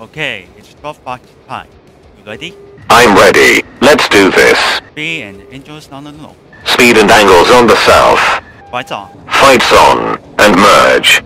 Okay, it's 12 past time. You ready? I'm ready. Let's do this. Speed and angles on the north. Speed and angles on the south. Fights on. Fights on. And merge.